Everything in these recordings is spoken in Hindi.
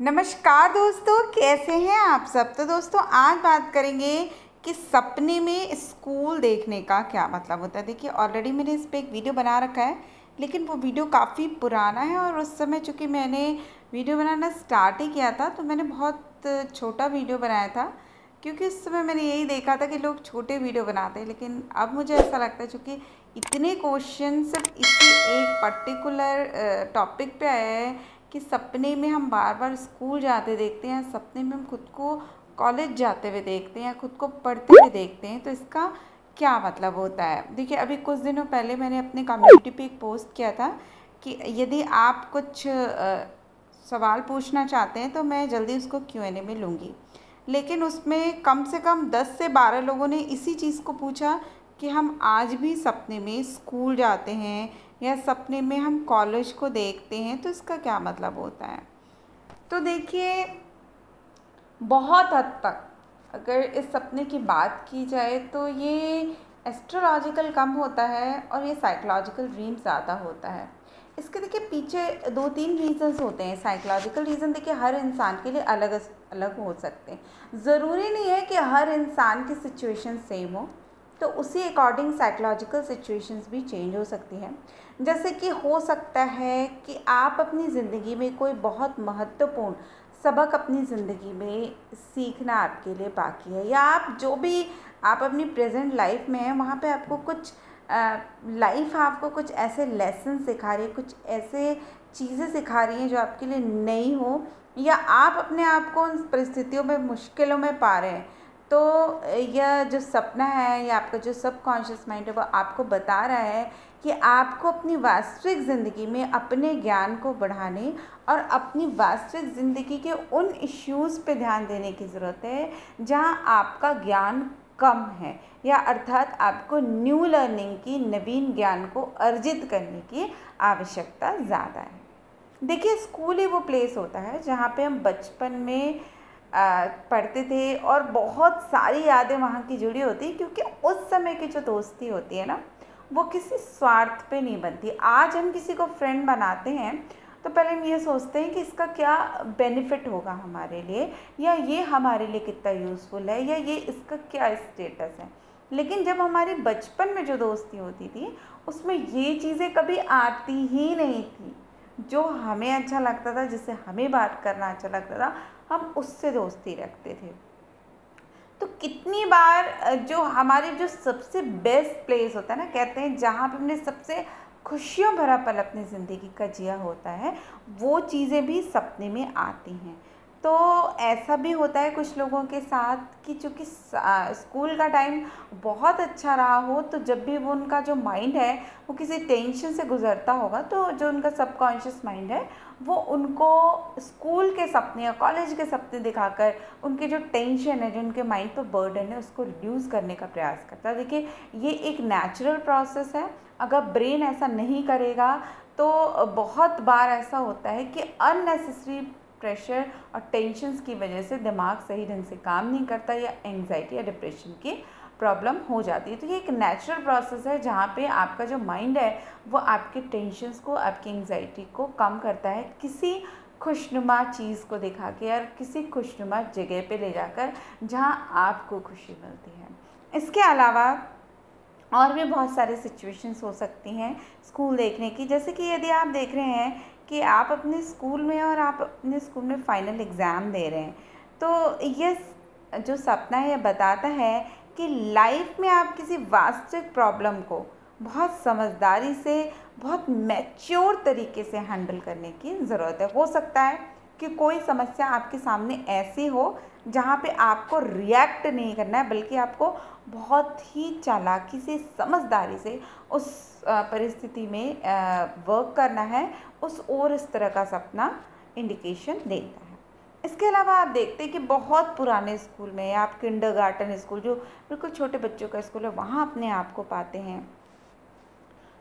नमस्कार दोस्तों, कैसे हैं आप सब? तो दोस्तों, आज बात करेंगे कि सपने में स्कूल देखने का क्या मतलब होता है। देखिए ऑलरेडी मैंने इस पर एक वीडियो बना रखा है, लेकिन वो वीडियो काफ़ी पुराना है और उस समय चूँकि मैंने वीडियो बनाना स्टार्ट ही किया था तो मैंने बहुत छोटा वीडियो बनाया था, क्योंकि उस समय मैंने यही देखा था कि लोग छोटे वीडियो बनाते हैं, लेकिन अब मुझे ऐसा लगता है चूँकि इतने क्वेश्चन सिर्फ़ इसी एक पर्टिकुलर टॉपिक पे आए हैं कि सपने में हम बार बार स्कूल जाते देखते हैं, सपने में हम खुद को कॉलेज जाते हुए देखते हैं, खुद को पढ़ते हुए देखते हैं तो इसका क्या मतलब होता है? देखिए, अभी कुछ दिनों पहले मैंने अपने कम्युनिटी पे एक पोस्ट किया था कि यदि आप कुछ सवाल पूछना चाहते हैं तो मैं जल्दी उसको क्यू एन ए में लूँगी। लेकिन उसमें कम से कम दस से बारह लोगों ने इसी चीज़ को पूछा कि हम आज भी सपने में स्कूल जाते हैं या सपने में हम कॉलेज को देखते हैं तो इसका क्या मतलब होता है? तो देखिए, बहुत हद तक अगर इस सपने की बात की जाए तो ये एस्ट्रोलॉजिकल कम होता है और ये साइकोलॉजिकल ड्रीम ज़्यादा होता है। इसके देखिए, पीछे दो तीन रीज़न्स होते हैं। साइकोलॉजिकल रीज़न देखिए, हर इंसान के लिए अलग अलग हो सकते हैं। ज़रूरी नहीं है कि हर इंसान की सिचुएशन सेम हो। तो उसी अकॉर्डिंग साइकोलॉजिकल सिचुएशंस भी चेंज हो सकती हैं। जैसे कि हो सकता है कि आप अपनी ज़िंदगी में कोई बहुत महत्वपूर्ण सबक अपनी ज़िंदगी में सीखना आपके लिए बाकी है, या आप जो भी आप अपनी प्रेजेंट लाइफ में हैं, वहाँ पे आपको कुछ लाइफ आपको कुछ ऐसे लेसन सिखा रही है, कुछ ऐसे चीज़ें सिखा रही हैं जो आपके लिए नई हो, या आप अपने आप को उन परिस्थितियों में, मुश्किलों में पा रहे हैं तो यह जो सपना है, या आपका जो सबकॉन्शियस माइंड है, वो आपको बता रहा है कि आपको अपनी वास्तविक ज़िंदगी में अपने ज्ञान को बढ़ाने और अपनी वास्तविक ज़िंदगी के उन इश्यूज़ पे ध्यान देने की ज़रूरत है, जहाँ आपका ज्ञान कम है, या अर्थात आपको न्यू लर्निंग की, नवीन ज्ञान को अर्जित करने की आवश्यकता ज़्यादा है। देखिए स्कूल ही वो प्लेस होता है, जहाँ पे हम बचपन में पढ़ते थे और बहुत सारी यादें वहाँ की जुड़ी होती, क्योंकि उस समय की जो दोस्ती होती है ना, वो किसी स्वार्थ पे नहीं बनती। आज हम किसी को फ्रेंड बनाते हैं तो पहले हम ये सोचते हैं कि इसका क्या बेनिफिट होगा हमारे लिए, या ये हमारे लिए कितना यूज़फुल है, या ये इसका क्या स्टेटस है। लेकिन जब हमारी बचपन में जो दोस्ती होती थी, उसमें ये चीज़ें कभी आती ही नहीं थी। जो हमें अच्छा लगता था, जिससे हमें बात करना अच्छा लगता था, हम उससे दोस्ती रखते थे। तो कितनी बार जो हमारे जो सबसे बेस्ट प्लेस होता है ना, कहते हैं, जहाँ पे हमने सबसे खुशियों भरा पल अपनी ज़िंदगी का जिया होता है, वो चीज़ें भी सपने में आती हैं। तो ऐसा भी होता है कुछ लोगों के साथ कि चूँकि स्कूल का टाइम बहुत अच्छा रहा हो तो जब भी वो उनका जो माइंड है, वो किसी टेंशन से गुज़रता होगा तो जो उनका सबकॉन्शियस माइंड है, वो उनको स्कूल के सपने या कॉलेज के सपने दिखाकर उनके जो टेंशन है, जो उनके माइंड पर बर्डन है, उसको रिड्यूस करने का प्रयास करता है। देखिए, ये एक नेचुरल प्रोसेस है। अगर ब्रेन ऐसा नहीं करेगा तो बहुत बार ऐसा होता है कि अननेसेसरी प्रेशर और टेंशन्स की वजह से दिमाग सही ढंग से काम नहीं करता या एंग्जाइटी या डिप्रेशन की प्रॉब्लम हो जाती है। तो ये एक नेचुरल प्रोसेस है जहाँ पे आपका जो माइंड है, वो आपके टेंशन्स को, आपकी एंग्जाइटी को कम करता है। किसी खुशनुमा चीज़ को दिखा के और किसी खुशनुमा जगह पे ले जाकर जहाँ आपको खुशी मिलती है। इसके अलावा और भी बहुत सारे सिचुएशंस हो सकती हैं स्कूल देखने की। जैसे कि यदि आप देख रहे हैं कि आप अपने स्कूल में और आप अपने स्कूल में फ़ाइनल एग्ज़ाम दे रहे हैं। तो ये जो सपना है बताता है कि लाइफ में आप किसी वास्तविक प्रॉब्लम को बहुत समझदारी से, बहुत मैच्योर तरीके से हैंडल करने की ज़रूरत है। हो सकता है कि कोई समस्या आपके सामने ऐसी हो जहाँ पे आपको रिएक्ट नहीं करना है, बल्कि आपको बहुत ही चालाकी से, समझदारी से उस परिस्थिति में वर्क करना है, उस और इस तरह का सपना इंडिकेशन देता है। इसके अलावा आप देखते हैं कि बहुत पुराने स्कूल में, आप किंडर गार्टन स्कूल जो बिल्कुल छोटे बच्चों का स्कूल है, वहाँ अपने आप को पाते हैं।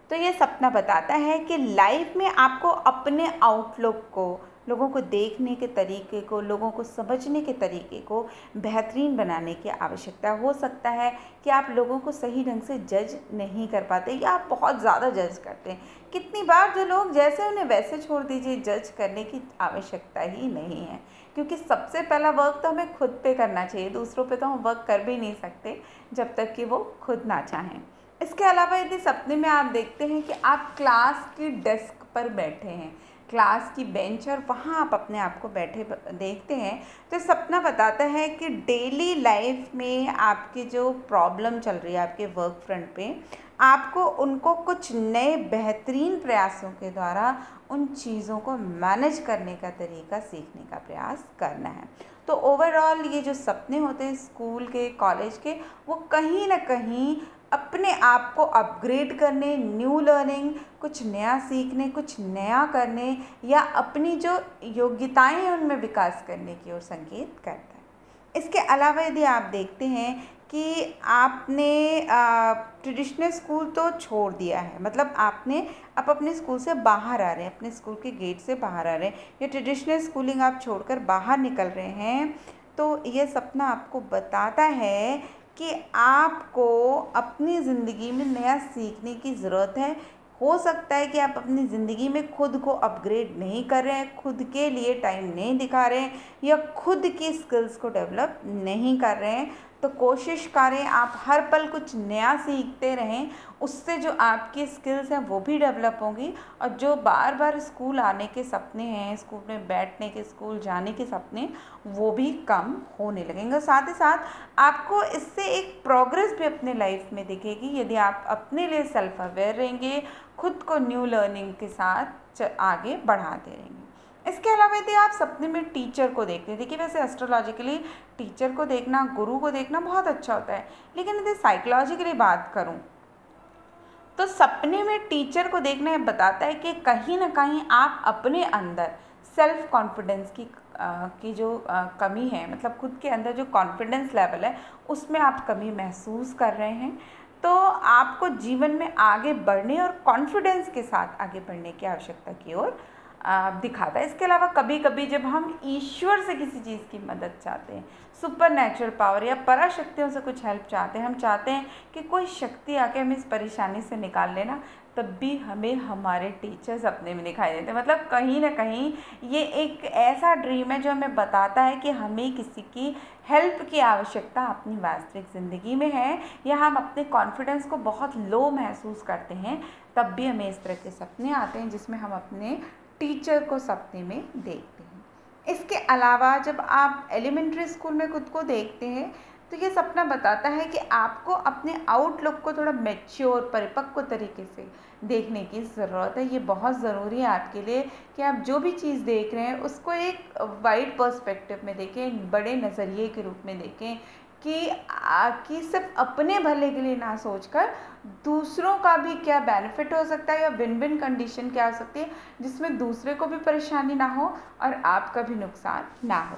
तो ये सपना बताता है कि लाइफ में आपको अपने आउटलुक को लोगों को देखने के तरीके को, लोगों को समझने के तरीके को बेहतरीन बनाने की आवश्यकता हो सकता है कि आप लोगों को सही ढंग से जज नहीं कर पाते या आप बहुत ज़्यादा जज करते हैं। कितनी बार जो लोग जैसे उन्हें वैसे छोड़ दीजिए, जज करने की आवश्यकता ही नहीं है। क्योंकि सबसे पहला वर्क तो हमें खुद पे करना चाहिए, दूसरों पे तो हम वर्क कर भी नहीं सकते जब तक कि वो खुद ना चाहें। इसके अलावा यदि सपने में आप देखते हैं कि आप क्लास की डेस्क पर बैठे हैं क्लास की बेंच और वहाँ आप अपने आप को बैठे देखते हैं। तो सपना बताता है कि डेली लाइफ में आपकी जो प्रॉब्लम चल रही है आपके वर्क फ्रंट पे, आपको उनको कुछ नए बेहतरीन प्रयासों के द्वारा उन चीज़ों को मैनेज करने का तरीका सीखने का प्रयास करना है। तो ओवरऑल ये जो सपने होते हैं स्कूल के, कॉलेज के, वो कहीं ना कहीं अपने आप को अपग्रेड करने न्यू लर्निंग कुछ नया सीखने, कुछ नया करने या अपनी जो योग्यताएँ हैं उनमें विकास करने की ओर संकेत करता है। इसके अलावा यदि आप देखते हैं कि आपने ट्रेडिशनल स्कूल तो छोड़ दिया है मतलब आपने, आप अपने स्कूल से बाहर आ रहे हैं, अपने स्कूल के गेट से बाहर आ रहे हैं, या ट्रेडिशनल स्कूलिंग आप छोड़कर बाहर निकल रहे हैं तो ये सपना आपको बताता है कि आपको अपनी ज़िंदगी में नया सीखने की ज़रूरत है। हो सकता है कि आप अपनी ज़िंदगी में खुद को अपग्रेड नहीं कर रहे हैं, खुद के लिए टाइम नहीं दिखा रहे हैं, या खुद की स्किल्स को डेवलप नहीं कर रहे हैं। तो कोशिश करें आप हर पल कुछ नया सीखते रहें। उससे जो आपकी स्किल्स हैं वो भी डेवलप होंगी और जो बार बार स्कूल आने के सपने हैं स्कूल में बैठने के स्कूल जाने के सपने, वो भी कम होने लगेंगे। साथ ही साथ आपको इससे एक प्रोग्रेस भी अपने लाइफ में दिखेगी। यदि आप अपने लिए सेल्फ अवेयर रहेंगे, खुद को न्यू लर्निंग के साथ आगे बढ़ाते रहेंगे। इसके अलावा यदि आप सपने में टीचर को देखते हैं देखिए वैसे एस्ट्रोलॉजिकली टीचर को देखना गुरु को देखना बहुत अच्छा होता है लेकिन यदि साइकोलॉजिकली बात करूँ तो सपने में टीचर को देखना बताता है कि कहीं ना कहीं आप अपने अंदर सेल्फ कॉन्फिडेंस की आ, की जो आ, कमी है मतलब खुद के अंदर जो कॉन्फिडेंस लेवल है उसमें आप कमी महसूस कर रहे हैं तो आपको जीवन में आगे बढ़ने और कॉन्फिडेंस के साथ आगे बढ़ने की आवश्यकता की ओर दिखाता है। इसके अलावा कभी कभी जब हम ईश्वर से किसी चीज़ की मदद चाहते हैं सुपर नेचुरल पावर या पराशक्तियों से कुछ हेल्प चाहते हैं, हम चाहते हैं कि कोई शक्ति आके हमें इस परेशानी से निकाल लेना तब भी हमें हमारे टीचर्स अपने में दिखाई देते हैं। मतलब कहीं ना कहीं ये एक ऐसा ड्रीम है जो हमें बताता है कि हमें किसी की हेल्प की आवश्यकता अपनी वास्तविक ज़िंदगी में है या हम अपने कॉन्फिडेंस को बहुत लो महसूस करते हैं, तब भी हमें इस तरह के सपने आते हैं जिसमें हम अपने टीचर को सपने में देखते हैं। इसके अलावा जब आप एलिमेंट्री स्कूल में खुद को देखते हैं तो ये सपना बताता है कि आपको अपने आउटलुक को थोड़ा मेच्योर परिपक्व तरीके से देखने की ज़रूरत है। ये बहुत ज़रूरी है आपके लिए कि आप जो भी चीज़ देख रहे हैं, उसको एक वाइड पर्सपेक्टिव में देखें, बड़े नज़रिए के रूप में देखें कि कि सिर्फ़ अपने भले के लिए ना सोचकर दूसरों का भी क्या बेनिफिट हो सकता है या विन विन कंडीशन क्या हो सकती है, जिसमें दूसरे को भी परेशानी ना हो और आपका भी नुकसान ना हो।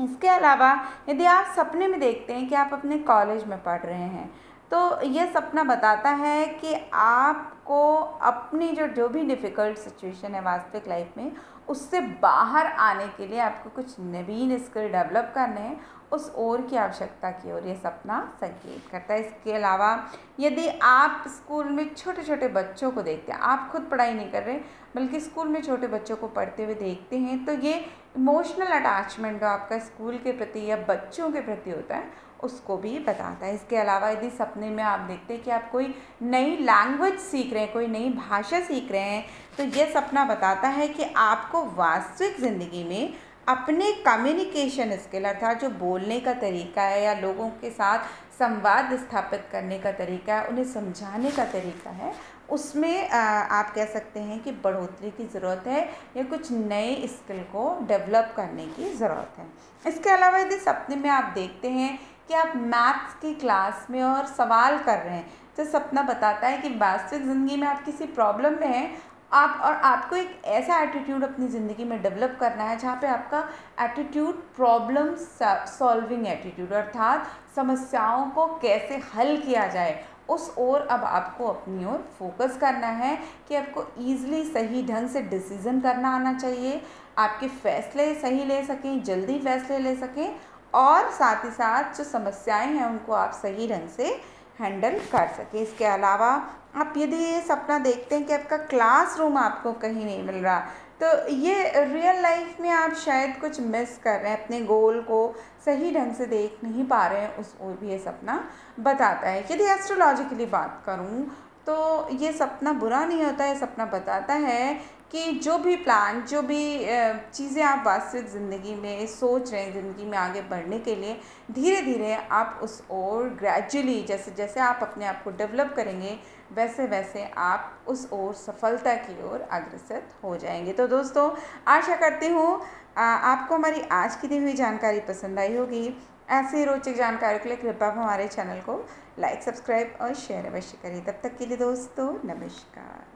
इसके अलावा यदि आप सपने में देखते हैं कि आप अपने कॉलेज में पढ़ रहे हैं तो ये सपना बताता है कि आपको अपनी जो जो भी डिफ़िकल्ट सिचुएशन है वास्तविक लाइफ में, उससे बाहर आने के लिए आपको कुछ नवीन स्किल डेवलप करने हैं, उस ओर की आवश्यकता की ओर ये सपना संकेत करता है। इसके अलावा, यदि आप स्कूल में छोटे छोटे बच्चों को देखते हैं, आप खुद पढ़ाई नहीं कर रहे, बल्कि स्कूल में छोटे बच्चों को पढ़ते हुए देखते हैं तो ये इमोशनल अटैचमेंट जो आपका स्कूल के प्रति या बच्चों के प्रति होता है, उसको भी बताता है। इसके अलावा, यदि सपने में आप देखते हैं कि आप कोई नई लैंग्वेज सीख रहे हैं, कोई नई भाषा सीख रहे हैं तो ये सपना बताता है कि आपको वास्तविक ज़िंदगी में अपने कम्युनिकेशन स्किल अर्थात जो बोलने का तरीका है या लोगों के साथ संवाद स्थापित करने का तरीका है, उन्हें समझाने का तरीका है, उसमें आप कह सकते हैं कि बढ़ोतरी की ज़रूरत है या कुछ नए स्किल को डेवलप करने की ज़रूरत है। इसके अलावा यदि सपने में आप देखते हैं कि आप मैथ्स की क्लास में और सवाल कर रहे हैं तो सपना बताता है कि वास्तविक ज़िंदगी में आप किसी प्रॉब्लम में हैं, आप और आपको एक ऐसा एटीट्यूड अपनी ज़िंदगी में डेवलप करना है जहाँ पे आपका एटीट्यूड प्रॉब्लम सॉल्विंग एटीट्यूड अर्थात समस्याओं को कैसे हल किया जाए, उस ओर अब आपको अपनी ओर फोकस करना है कि आपको ईज़िली सही ढंग से डिसीज़न करना आना चाहिए, आपके फैसले सही ले सकें, जल्दी फैसले ले सकें और साथ ही साथ जो समस्याएँ हैं उनको आप सही ढंग से हैंडल कर सकें। इसके अलावा आप यदि ये सपना देखते हैं कि आपका क्लासरूम आपको कहीं नहीं मिल रहा तो ये रियल लाइफ में आप शायद कुछ मिस कर रहे हैं, अपने गोल को सही ढंग से देख नहीं पा रहे हैं, उस और भी ये सपना बताता है। यदि एस्ट्रोलॉजिकली बात करूँ तो ये सपना बुरा नहीं होता है सपना बताता है कि जो भी प्लान जो भी चीज़ें आप वास्तविक ज़िंदगी में सोच रहे हैं, ज़िंदगी में आगे बढ़ने के लिए धीरे धीरे आप उस ओर ग्रेजुअली जैसे जैसे आप अपने आप को डेवलप करेंगे वैसे वैसे आप उस ओर सफलता की ओर अग्रसर हो जाएँगे। तो दोस्तों, आशा करती हूँ आपको हमारी आज की दी हुई जानकारी पसंद आई होगी। ऐसी रोचक जानकारी के लिए कृपया हमारे चैनल को लाइक सब्सक्राइब और शेयर अवश्य करिए तब तक के लिए दोस्तों, नमस्कार।